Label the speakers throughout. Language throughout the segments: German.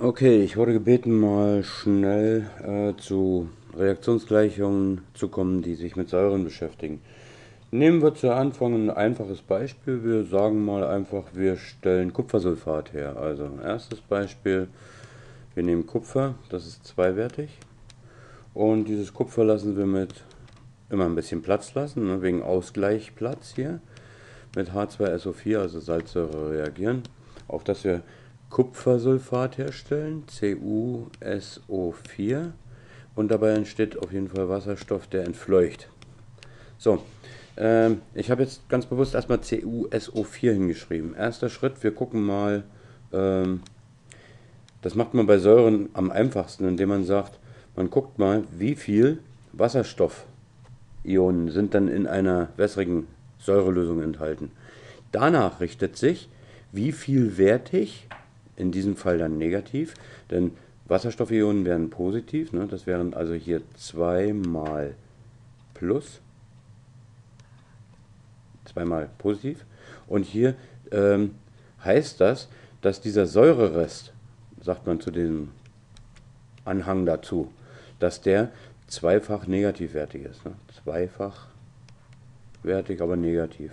Speaker 1: Okay, ich wurde gebeten, mal schnell äh, zu Reaktionsgleichungen zu kommen, die sich mit Säuren beschäftigen. Nehmen wir zu Anfang ein einfaches Beispiel. Wir sagen mal einfach, wir stellen Kupfersulfat her. Also erstes Beispiel, wir nehmen Kupfer, das ist zweiwertig. Und dieses Kupfer lassen wir mit immer ein bisschen Platz lassen, ne, wegen Ausgleichplatz hier. Mit H2SO4, also Salzsäure, reagieren, auf das wir Kupfersulfat herstellen, CuSO4 und dabei entsteht auf jeden Fall Wasserstoff, der entfleucht. So, ähm, ich habe jetzt ganz bewusst erstmal CuSO4 hingeschrieben. Erster Schritt, wir gucken mal, ähm, das macht man bei Säuren am einfachsten, indem man sagt, man guckt mal, wie viel Wasserstoffionen sind dann in einer wässrigen Säurelösung enthalten. Danach richtet sich, wie viel wertig in diesem Fall dann negativ, denn Wasserstoffionen wären positiv, ne? das wären also hier 2 mal plus, zweimal positiv. Und hier ähm, heißt das, dass dieser Säurerest, sagt man zu diesem Anhang dazu, dass der zweifach negativwertig ist. Ne? Zweifach wertig, aber negativ.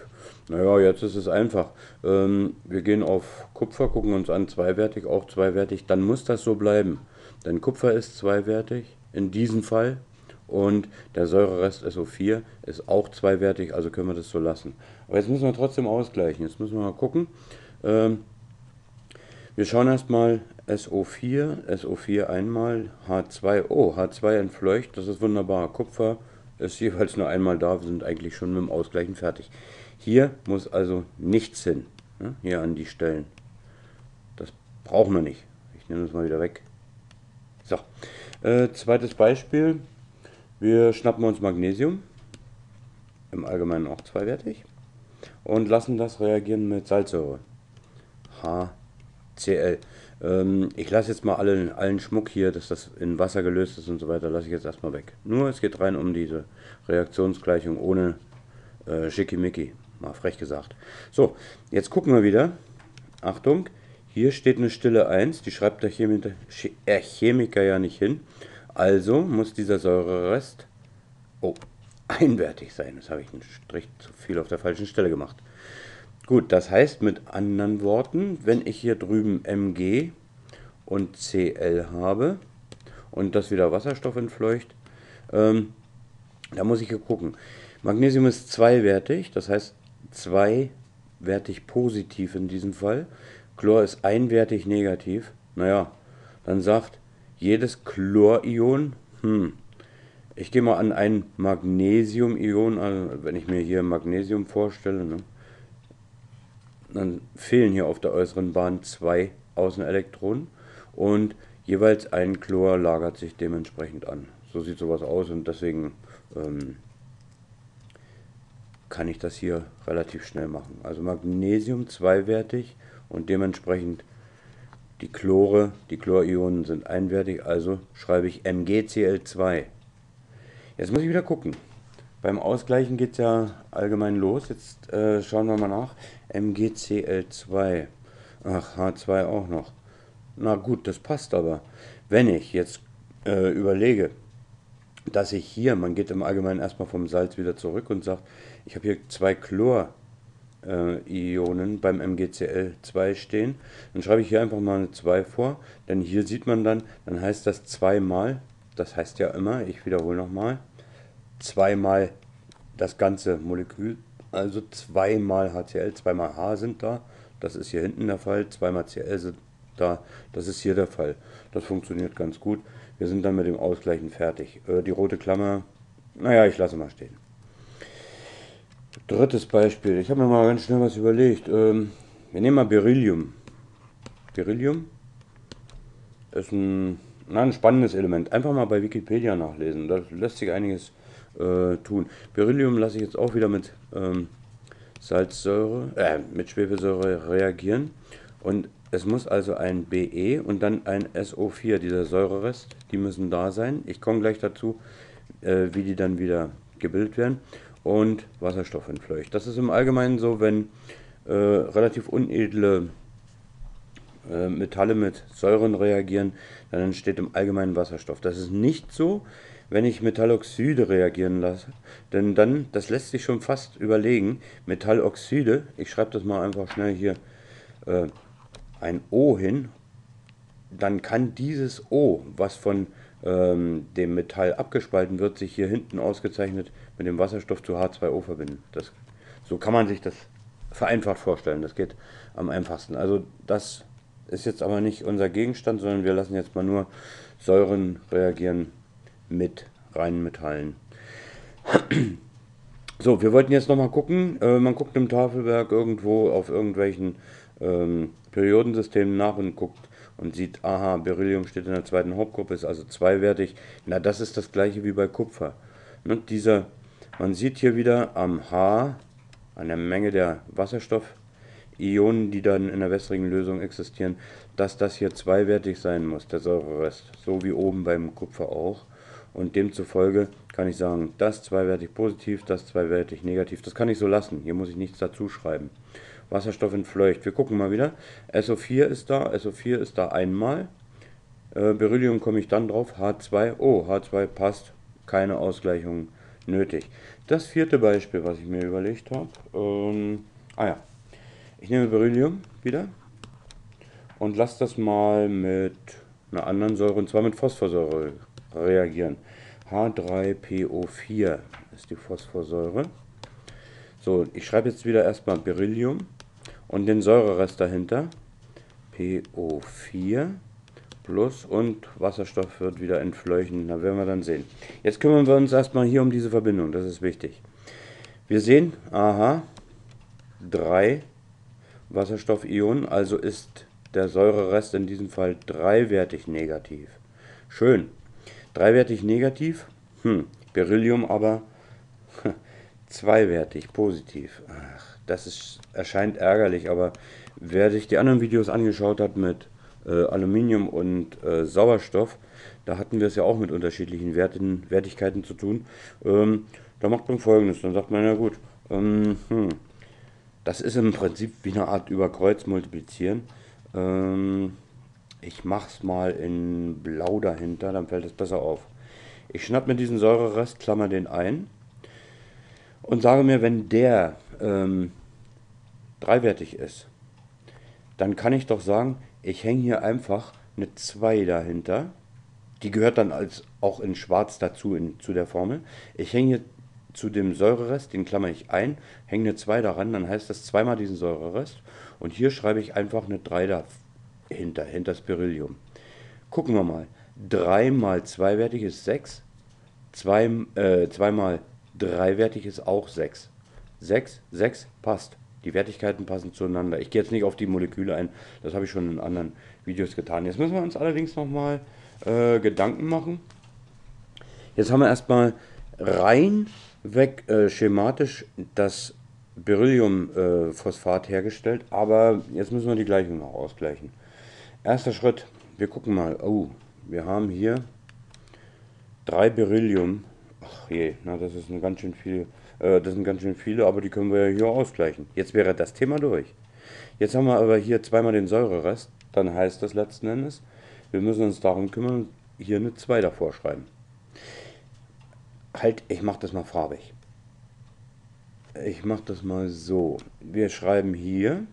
Speaker 1: Naja, jetzt ist es einfach. Ähm, wir gehen auf Kupfer, gucken uns an, zweiwertig, auch zweiwertig. Dann muss das so bleiben. Denn Kupfer ist zweiwertig, in diesem Fall. Und der Säurerest SO4 ist auch zweiwertig, also können wir das so lassen. Aber jetzt müssen wir trotzdem ausgleichen. Jetzt müssen wir mal gucken. Ähm, wir schauen erstmal SO4, SO4 einmal, H2, oh, H2 entfleucht, das ist wunderbar. Kupfer ist jeweils nur einmal da, wir sind eigentlich schon mit dem Ausgleichen fertig. Hier muss also nichts hin, ne? hier an die Stellen. Das brauchen wir nicht. Ich nehme das mal wieder weg. So, äh, zweites Beispiel. Wir schnappen uns Magnesium, im Allgemeinen auch zweiwertig, und lassen das reagieren mit Salzsäure. HCl. Ähm, ich lasse jetzt mal allen, allen Schmuck hier, dass das in Wasser gelöst ist und so weiter, lasse ich jetzt erstmal weg. Nur es geht rein um diese Reaktionsgleichung ohne äh, Schickimicki, mal frech gesagt. So, jetzt gucken wir wieder. Achtung, hier steht eine stille 1, die schreibt der Chemiker, äh, Chemiker ja nicht hin. Also muss dieser Säurerest oh, einwertig sein. Das habe ich einen Strich zu viel auf der falschen Stelle gemacht. Gut, das heißt mit anderen Worten, wenn ich hier drüben Mg und Cl habe und das wieder Wasserstoff entfleucht, ähm, da muss ich hier gucken. Magnesium ist zweiwertig, das heißt zweiwertig positiv in diesem Fall. Chlor ist einwertig negativ. Naja, dann sagt jedes Chlorion, hm, ich gehe mal an ein Magnesiumion, also wenn ich mir hier Magnesium vorstelle, ne, dann fehlen hier auf der äußeren Bahn zwei Außenelektronen und jeweils ein Chlor lagert sich dementsprechend an. So sieht sowas aus und deswegen ähm, kann ich das hier relativ schnell machen. Also Magnesium zweiwertig und dementsprechend die Chlore, die Chlorionen sind einwertig, also schreibe ich MgCl2. Jetzt muss ich wieder gucken. Beim Ausgleichen geht es ja allgemein los. Jetzt äh, schauen wir mal nach. MgCl2. Ach, H2 auch noch. Na gut, das passt aber. Wenn ich jetzt äh, überlege, dass ich hier, man geht im Allgemeinen erstmal vom Salz wieder zurück und sagt, ich habe hier zwei Chlor-Ionen äh, beim MgCl2 stehen, dann schreibe ich hier einfach mal eine 2 vor, denn hier sieht man dann, dann heißt das zweimal, das heißt ja immer, ich wiederhole nochmal, zweimal das ganze Molekül, also zweimal HCl, zweimal H sind da, das ist hier hinten der Fall, zweimal Cl sind da, das ist hier der Fall. Das funktioniert ganz gut. Wir sind dann mit dem Ausgleichen fertig. Äh, die rote Klammer, naja, ich lasse mal stehen. Drittes Beispiel, ich habe mir mal ganz schnell was überlegt. Ähm, wir nehmen mal Beryllium. Beryllium ist ein, na, ein spannendes Element. Einfach mal bei Wikipedia nachlesen, da lässt sich einiges äh, tun. Beryllium lasse ich jetzt auch wieder mit ähm, Salzsäure, äh, mit Schwefelsäure reagieren. Und es muss also ein BE und dann ein SO4, dieser Säurerest, die müssen da sein. Ich komme gleich dazu, äh, wie die dann wieder gebildet werden. Und Wasserstoff entfleucht. Das ist im Allgemeinen so, wenn äh, relativ unedle äh, Metalle mit Säuren reagieren, dann entsteht im Allgemeinen Wasserstoff. Das ist nicht so, wenn ich Metalloxide reagieren lasse, denn dann, das lässt sich schon fast überlegen, Metalloxide, ich schreibe das mal einfach schnell hier äh, ein O hin, dann kann dieses O, was von ähm, dem Metall abgespalten wird, sich hier hinten ausgezeichnet mit dem Wasserstoff zu H2O verbinden. Das, so kann man sich das vereinfacht vorstellen. Das geht am einfachsten. Also das ist jetzt aber nicht unser Gegenstand, sondern wir lassen jetzt mal nur Säuren reagieren mit reinen Metallen. So, wir wollten jetzt nochmal gucken. Äh, man guckt im Tafelwerk irgendwo auf irgendwelchen ähm, Periodensystemen nach und guckt und sieht, aha, Beryllium steht in der zweiten Hauptgruppe, ist also zweiwertig. Na, das ist das gleiche wie bei Kupfer. Ne, dieser, man sieht hier wieder am H, an der Menge der Wasserstoffionen, die dann in der wässrigen Lösung existieren, dass das hier zweiwertig sein muss, der Säurerest. So wie oben beim Kupfer auch. Und demzufolge kann ich sagen, das zweiwertig positiv, das zweiwertig negativ. Das kann ich so lassen. Hier muss ich nichts dazu schreiben. Wasserstoff entfleucht. Wir gucken mal wieder. SO4 ist da, SO4 ist da einmal. Äh, Beryllium komme ich dann drauf. H2, oh, H2 passt. Keine Ausgleichung nötig. Das vierte Beispiel, was ich mir überlegt habe. Ähm, ah ja, ich nehme Beryllium wieder und lasse das mal mit einer anderen Säure, und zwar mit Phosphorsäure, reagieren. H3PO4 ist die Phosphorsäure. So, ich schreibe jetzt wieder erstmal Beryllium und den Säurerest dahinter. PO4 plus und Wasserstoff wird wieder entfleuchen. Da werden wir dann sehen. Jetzt kümmern wir uns erstmal hier um diese Verbindung. Das ist wichtig. Wir sehen, aha, drei Wasserstoffionen, also ist der Säurerest in diesem Fall dreiwertig negativ. Schön. Dreiwertig negativ, hm, Beryllium aber zweiwertig positiv. Ach, das ist, erscheint ärgerlich, aber wer sich die anderen Videos angeschaut hat mit äh, Aluminium und äh, Sauerstoff, da hatten wir es ja auch mit unterschiedlichen Werten, Wertigkeiten zu tun. Ähm, da macht man folgendes, dann sagt man, ja gut, ähm, hm, das ist im Prinzip wie eine Art Überkreuz multiplizieren. Ähm, ich mache es mal in blau dahinter, dann fällt es besser auf. Ich schnapp mir diesen Säurerest, klammer den ein und sage mir, wenn der ähm, dreiwertig ist, dann kann ich doch sagen, ich hänge hier einfach eine 2 dahinter. Die gehört dann als auch in schwarz dazu in, zu der Formel. Ich hänge hier zu dem Säurerest, den klammer ich ein, hänge eine 2 daran, dann heißt das zweimal diesen Säurerest. Und hier schreibe ich einfach eine 3 dahinter, hinter das Beryllium. Gucken wir mal. 3 mal zweiwertig ist 6. 2 äh, mal dreiwertig ist auch 6. 6, 6 passt. Die Wertigkeiten passen zueinander. Ich gehe jetzt nicht auf die Moleküle ein, das habe ich schon in anderen Videos getan. Jetzt müssen wir uns allerdings nochmal äh, Gedanken machen. Jetzt haben wir erstmal rein weg äh, schematisch das Berylliumphosphat äh, hergestellt, aber jetzt müssen wir die Gleichung noch ausgleichen. Erster Schritt, wir gucken mal. Oh, wir haben hier drei Beryllium. Ach je, na, das ist eine ganz schön viel äh, das sind ganz schön viele, aber die können wir ja hier ausgleichen. Jetzt wäre das Thema durch. Jetzt haben wir aber hier zweimal den Säurerest. Dann heißt das letzten Endes, wir müssen uns darum kümmern, hier eine 2 davor schreiben. Halt, ich mache das mal farbig. Ich mache das mal so. Wir schreiben hier,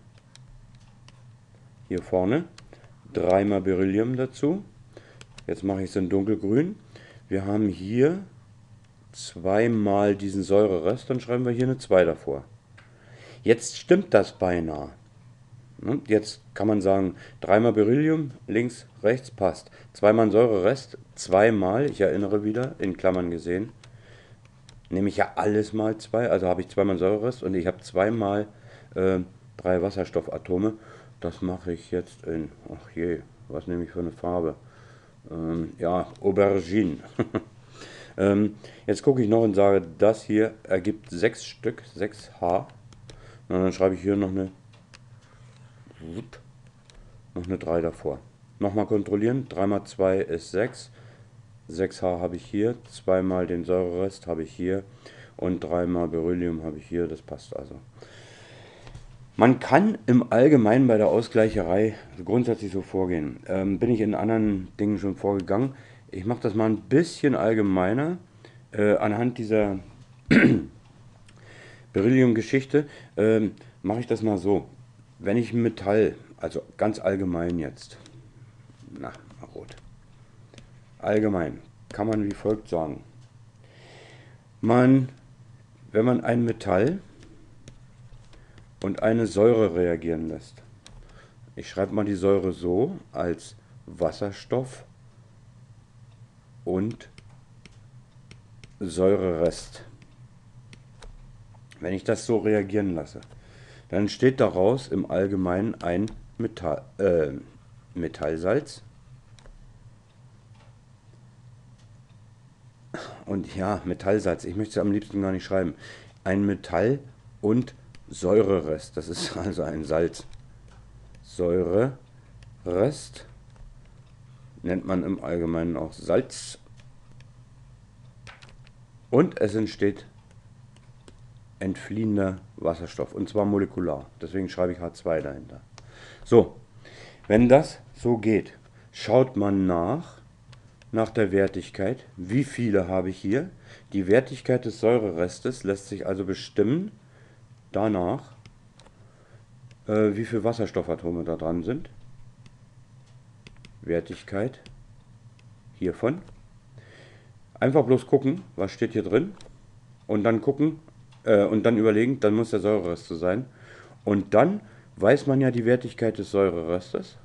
Speaker 1: hier vorne, dreimal Beryllium dazu. Jetzt mache ich es in dunkelgrün. Wir haben hier zweimal diesen Säurerest, dann schreiben wir hier eine 2 davor. Jetzt stimmt das beinahe. Ne? Jetzt kann man sagen, dreimal Beryllium, links, rechts, passt. Zweimal Säurerest, zweimal, ich erinnere wieder, in Klammern gesehen, nehme ich ja alles mal zwei, also habe ich zweimal Säurerest und ich habe zweimal äh, drei Wasserstoffatome. Das mache ich jetzt in, ach je, was nehme ich für eine Farbe? Ähm, ja, Aubergine. Ähm, jetzt gucke ich noch und sage, das hier ergibt 6 Stück, 6H. Und dann schreibe ich hier noch eine, noch eine 3 davor. Nochmal kontrollieren, 3 mal 2 ist 6. 6H habe ich hier, zweimal den Säurerest habe ich hier und dreimal Beryllium habe ich hier, das passt also. Man kann im Allgemeinen bei der Ausgleicherei grundsätzlich so vorgehen. Ähm, bin ich in anderen Dingen schon vorgegangen. Ich mache das mal ein bisschen allgemeiner äh, anhand dieser Beryllium-Geschichte. Ähm, mache ich das mal so. Wenn ich Metall, also ganz allgemein jetzt, na, rot, allgemein, kann man wie folgt sagen. Man, wenn man ein Metall und eine Säure reagieren lässt. Ich schreibe mal die Säure so als Wasserstoff und Säurerest. Wenn ich das so reagieren lasse, dann entsteht daraus im Allgemeinen ein Metall, äh, Metallsalz. Und ja, Metallsalz, ich möchte es am liebsten gar nicht schreiben. Ein Metall und Säurerest. Das ist also ein Salz. Säurerest nennt man im Allgemeinen auch Salz. Und es entsteht entfliehender Wasserstoff und zwar molekular. Deswegen schreibe ich H2 dahinter. So, wenn das so geht, schaut man nach, nach der Wertigkeit. Wie viele habe ich hier? Die Wertigkeit des Säurerestes lässt sich also bestimmen danach, äh, wie viele Wasserstoffatome da dran sind. Wertigkeit hiervon. Einfach bloß gucken, was steht hier drin und dann gucken äh, und dann überlegen, dann muss der Säurerest so sein. Und dann weiß man ja die Wertigkeit des Säurerestes,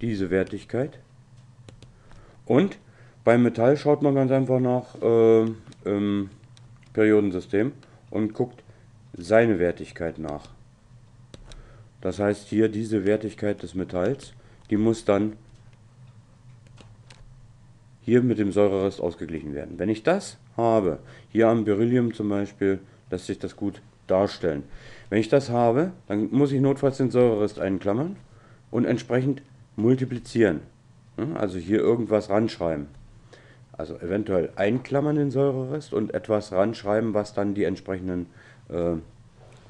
Speaker 1: diese Wertigkeit. Und beim Metall schaut man ganz einfach nach äh, im Periodensystem und guckt, seine Wertigkeit nach. Das heißt hier diese Wertigkeit des Metalls, die muss dann hier mit dem Säurerest ausgeglichen werden. Wenn ich das habe, hier am Beryllium zum Beispiel, lässt sich das gut darstellen. Wenn ich das habe, dann muss ich notfalls den Säurerest einklammern und entsprechend multiplizieren. Also hier irgendwas ranschreiben. Also eventuell einklammern den Säurerest und etwas ranschreiben, was dann die entsprechenden äh,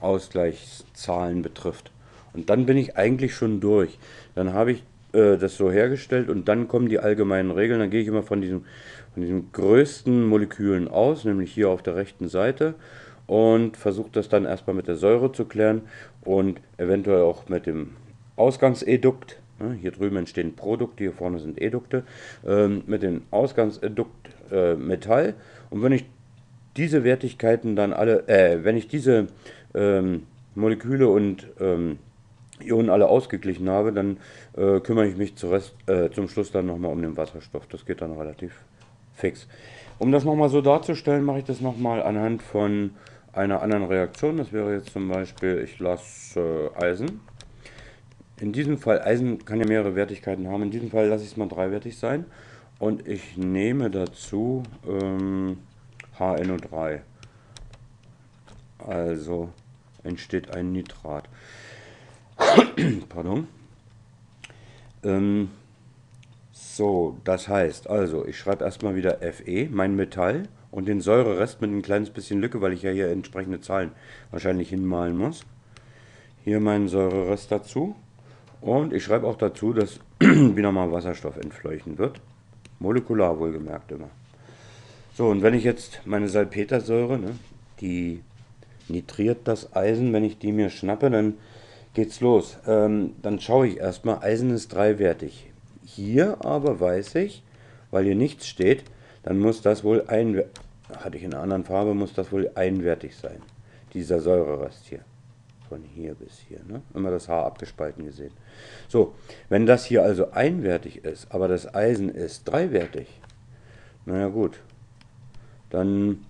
Speaker 1: Ausgleichszahlen betrifft. Und dann bin ich eigentlich schon durch. Dann habe ich äh, das so hergestellt und dann kommen die allgemeinen Regeln. Dann gehe ich immer von diesen, von diesen größten Molekülen aus, nämlich hier auf der rechten Seite und versuche das dann erstmal mit der Säure zu klären und eventuell auch mit dem Ausgangsedukt. Hier drüben entstehen Produkte, hier vorne sind Edukte. Ähm, mit dem Ausgangsedukt äh, Metall. Und wenn ich diese Wertigkeiten dann alle, äh, wenn ich diese ähm, Moleküle und ähm, Ionen alle ausgeglichen habe, dann äh, kümmere ich mich Rest, äh, zum Schluss dann nochmal um den Wasserstoff. Das geht dann relativ fix. Um das nochmal so darzustellen, mache ich das nochmal anhand von einer anderen Reaktion. Das wäre jetzt zum Beispiel, ich lasse äh, Eisen. In diesem Fall, Eisen kann ja mehrere Wertigkeiten haben. In diesem Fall lasse ich es mal dreiwertig sein. Und ich nehme dazu ähm, HNO3. Also entsteht ein Nitrat. Pardon. Ähm, so, das heißt, also ich schreibe erstmal wieder Fe, mein Metall, und den Säurerest mit ein kleines bisschen Lücke, weil ich ja hier entsprechende Zahlen wahrscheinlich hinmalen muss. Hier meinen Säurerest dazu. Und ich schreibe auch dazu, dass wieder mal Wasserstoff entfleuchen wird. Molekular wohlgemerkt immer. So, und wenn ich jetzt meine Salpetersäure, ne, die nitriert das Eisen, wenn ich die mir schnappe, dann geht's los. Ähm, dann schaue ich erstmal, Eisen ist dreiwertig. Hier aber weiß ich, weil hier nichts steht, dann muss das wohl ein, hatte ich in einer anderen Farbe, muss das wohl einwertig sein. Dieser Säurerest hier. Von hier bis hier. Ne? Immer das Haar abgespalten gesehen. So, wenn das hier also einwertig ist, aber das Eisen ist dreiwertig, naja gut, dann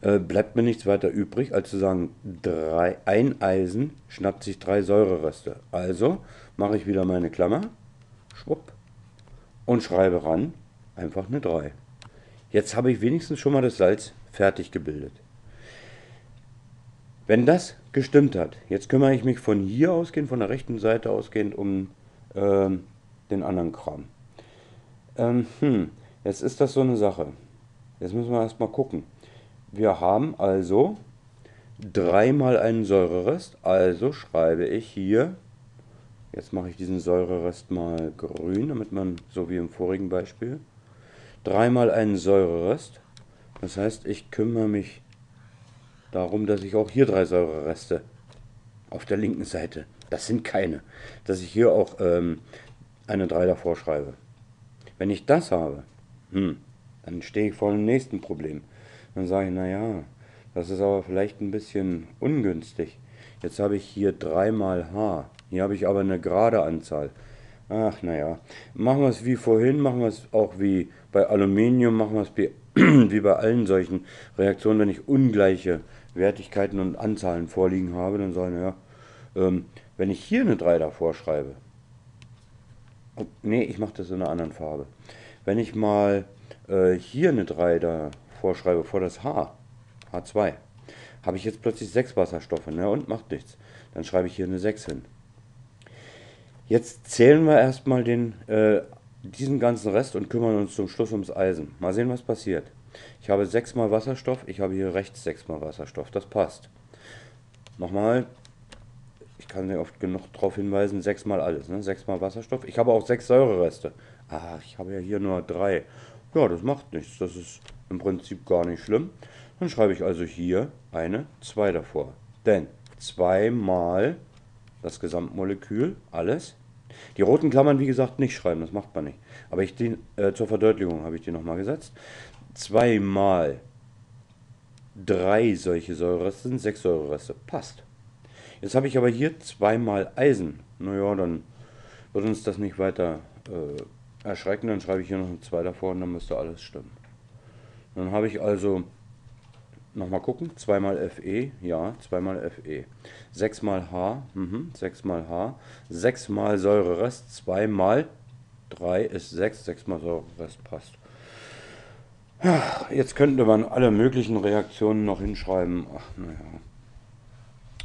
Speaker 1: äh, bleibt mir nichts weiter übrig, als zu sagen, drei, ein Eisen schnappt sich drei Säurereste. Also mache ich wieder meine Klammer, schwupp, und schreibe ran einfach eine 3. Jetzt habe ich wenigstens schon mal das Salz fertig gebildet. Wenn das gestimmt hat, jetzt kümmere ich mich von hier ausgehend, von der rechten Seite ausgehend um ähm, den anderen Kram. Ähm, hm, jetzt ist das so eine Sache. Jetzt müssen wir erstmal gucken. Wir haben also dreimal einen Säurerest. Also schreibe ich hier, jetzt mache ich diesen Säurerest mal grün, damit man, so wie im vorigen Beispiel, dreimal einen Säurerest. Das heißt, ich kümmere mich darum, dass ich auch hier drei Säurereste auf der linken Seite, das sind keine, dass ich hier auch ähm, eine 3 davor schreibe. Wenn ich das habe, hm, dann stehe ich vor dem nächsten Problem. Dann sage ich, naja, das ist aber vielleicht ein bisschen ungünstig. Jetzt habe ich hier 3 mal H. Hier habe ich aber eine gerade Anzahl. Ach, naja. Machen wir es wie vorhin, machen wir es auch wie bei Aluminium, machen wir es wie, wie bei allen solchen Reaktionen, wenn ich ungleiche Wertigkeiten und Anzahlen vorliegen habe, dann sage ich, naja, ähm, wenn ich hier eine 3 davor schreibe, nee, ich mache das in einer anderen Farbe. Wenn ich mal äh, hier eine 3 davor schreibe, vor das H, H2, habe ich jetzt plötzlich 6 Wasserstoffe, ne, und macht nichts. Dann schreibe ich hier eine 6 hin. Jetzt zählen wir erstmal den, äh, diesen ganzen Rest und kümmern uns zum Schluss ums Eisen. Mal sehen, was passiert. Ich habe 6 mal Wasserstoff, ich habe hier rechts 6 mal Wasserstoff, das passt. Nochmal, ich kann sehr oft genug darauf hinweisen, 6 mal alles, ne? 6 mal Wasserstoff. Ich habe auch 6 Säurereste. Ah, ich habe ja hier nur 3. Ja, das macht nichts, das ist im Prinzip gar nicht schlimm. Dann schreibe ich also hier eine 2 davor. Denn 2 mal das Gesamtmolekül, alles. Die roten Klammern, wie gesagt, nicht schreiben, das macht man nicht. Aber ich die, äh, zur Verdeutlichung habe ich die nochmal gesetzt. 2 mal 3 solche Säurereste sind 6 Säurereste. Passt. Jetzt habe ich aber hier 2 mal Eisen. Naja, dann wird uns das nicht weiter äh, erschrecken. Dann schreibe ich hier noch ein 2 davor und dann müsste alles stimmen. Dann habe ich also Nochmal gucken. 2 mal Fe, ja, 2 mal Fe. 6 mal H, mhm, 6 mal H. 6 mal Säurerest, 2 mal 3 ist 6, 6 mal Säurerest passt. Jetzt könnte man alle möglichen Reaktionen noch hinschreiben. Ach, naja.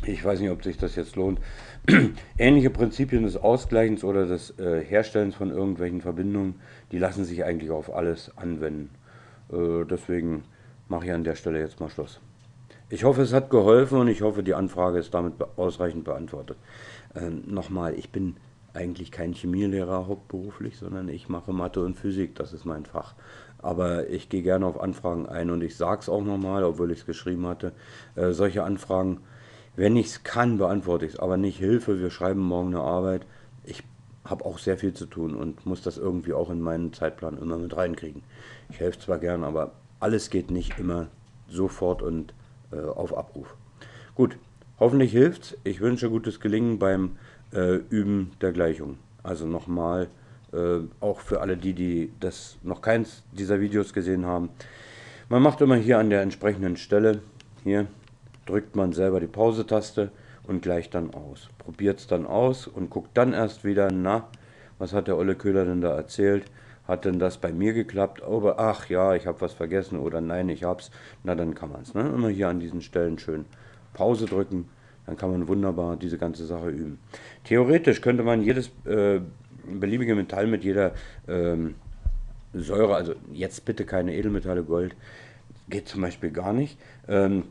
Speaker 1: Ich weiß nicht, ob sich das jetzt lohnt. Ähnliche Prinzipien des Ausgleichens oder des äh, Herstellens von irgendwelchen Verbindungen, die lassen sich eigentlich auf alles anwenden. Äh, deswegen mache ich an der Stelle jetzt mal Schluss. Ich hoffe, es hat geholfen und ich hoffe, die Anfrage ist damit ausreichend beantwortet. Ähm, Nochmal, ich bin eigentlich kein Chemielehrer hauptberuflich, sondern ich mache Mathe und Physik, das ist mein Fach. Aber ich gehe gerne auf Anfragen ein und ich sage es auch nochmal, obwohl ich es geschrieben hatte. Äh, solche Anfragen, wenn ich es kann, beantworte ich es, aber nicht Hilfe, wir schreiben morgen eine Arbeit. Ich habe auch sehr viel zu tun und muss das irgendwie auch in meinen Zeitplan immer mit reinkriegen. Ich helfe zwar gern, aber alles geht nicht immer sofort und äh, auf Abruf. Gut, hoffentlich hilft Ich wünsche gutes Gelingen beim äh, Üben der Gleichung. Also nochmal, äh, auch für alle die, die das noch keins dieser Videos gesehen haben. Man macht immer hier an der entsprechenden Stelle, hier drückt man selber die Pause-Taste und gleicht dann aus. Probiert es dann aus und guckt dann erst wieder, na, was hat der Olle Köhler denn da erzählt? Hat denn das bei mir geklappt? Aber ach ja, ich habe was vergessen oder nein, ich hab's. Na, dann kann man es. Ne? Immer hier an diesen Stellen schön Pause drücken. Dann kann man wunderbar diese ganze Sache üben. Theoretisch könnte man jedes äh, beliebige Metall mit jeder ähm, Säure, also jetzt bitte keine Edelmetalle, Gold, geht zum Beispiel gar nicht. Ähm,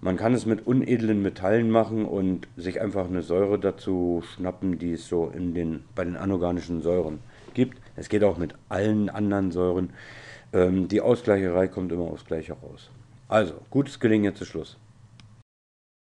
Speaker 1: man kann es mit unedlen Metallen machen und sich einfach eine Säure dazu schnappen, die es so in den, bei den anorganischen Säuren gibt. Es geht auch mit allen anderen Säuren. Ähm, die Ausgleicherei kommt immer aufs Gleiche raus. Also, gutes Gelingen jetzt zu Schluss.